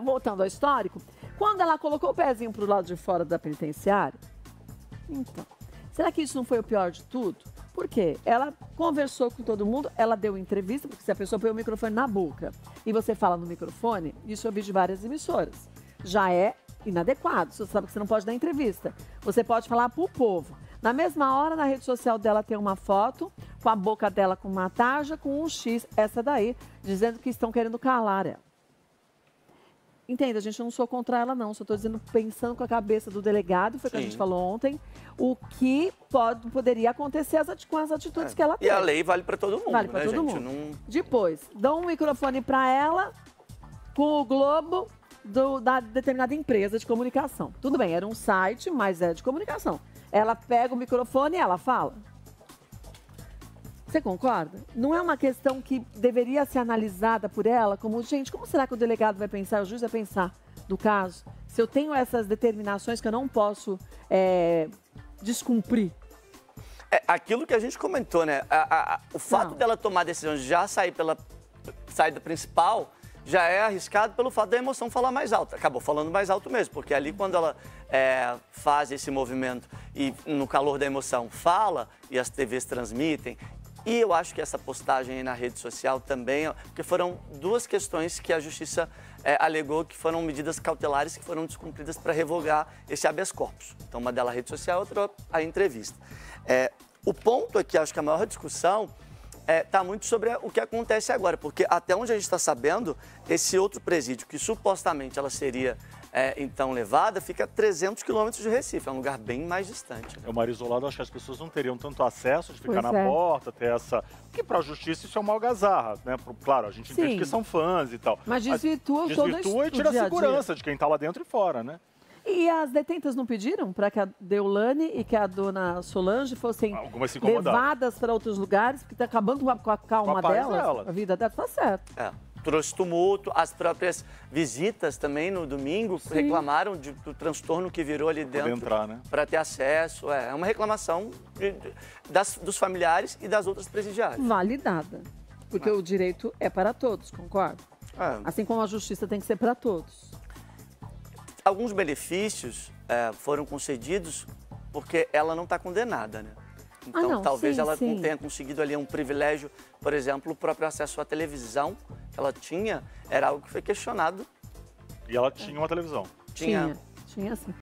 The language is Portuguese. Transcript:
voltando ao histórico, quando ela colocou o pezinho pro lado de fora da penitenciária, então, será que isso não foi o pior de tudo? Por quê? Ela conversou com todo mundo, ela deu entrevista, porque se a pessoa põe o microfone na boca e você fala no microfone, isso eu vi de várias emissoras. Já é inadequado. Você sabe que você não pode dar entrevista. Você pode falar pro povo. Na mesma hora, na rede social dela tem uma foto com a boca dela com uma tarja, com um X, essa daí, dizendo que estão querendo calar ela. Entenda, gente, eu não sou contra ela, não. Só estou dizendo, pensando com a cabeça do delegado, foi o que a gente falou ontem, o que pode, poderia acontecer as com as atitudes que ela É. E tem. a lei vale para todo mundo, Vale pra né, todo gente? mundo. Não... Depois, dão um microfone para ela com o Globo do- da determinada empresa de comunicação. Tudo bem, era um site, mas é de comunicação. Ela pega o microfone e ela fala. Você concorda? Não é uma questão que deveria ser analisada por ela como, gente, como será que o delegado vai pensar, o juiz vai pensar do caso? Se eu tenho essas determinações que eu não posso é, descumprir. É aquilo que a gente comentou, né? A- a- o fato Não. dela tomar a decisão de já sair pela saída principal já é arriscado pelo fato da emoção falar mais alto. Acabou falando mais alto mesmo, porque ali quando ela é, faz esse movimento e no calor da emoção fala e as TVs transmitem. E eu acho que essa postagem aí na rede social também, porque foram duas questões que a justiça é, alegou que foram medidas cautelares que foram descumpridas para revogar esse habeas corpus. Então, uma dela a rede social, outra a entrevista. É, o ponto aqui, acho que a maior discussão está muito sobre o que acontece agora, porque até onde a gente está sabendo, esse outro presídio, que supostamente ela seria é, então levada, fica a 300 quilômetros de Recife, é um lugar bem mais distante. É uma área isolada, acho que as pessoas não teriam tanto acesso de ficar Pois na é. porta, ter essa. Porque para a justiça isso é uma algazarra, né? Pro- Claro, a gente entende Sim. que são fãs e tal. Mas desvirtua todo desvirtua e o tira dia a a dia. segurança de quem está lá dentro e fora, né? E as detentas não pediram para que a Deolane e que a dona Solange fossem levadas para outros lugares, porque está acabando com a, com a calma Com a delas, delas. a vida delas, tá certo. É, trouxe tumulto, as próprias visitas também no domingo reclamaram de- do transtorno que virou ali dentro entrar, né? para ter acesso. É, é uma reclamação de- de- das- dos familiares e das outras presidiárias. Validada. Porque o direito é para todos, concorda? É. Assim como a justiça tem que ser para todos. Alguns benefícios é, foram concedidos porque ela não está condenada, né? Então, Ah, não, talvez sim, ela sim. não tenha conseguido ali um privilégio, por exemplo, o próprio acesso à televisão que ela tinha, era algo que foi questionado. E ela tinha uma televisão. Tinha. Tinha, tinha sim.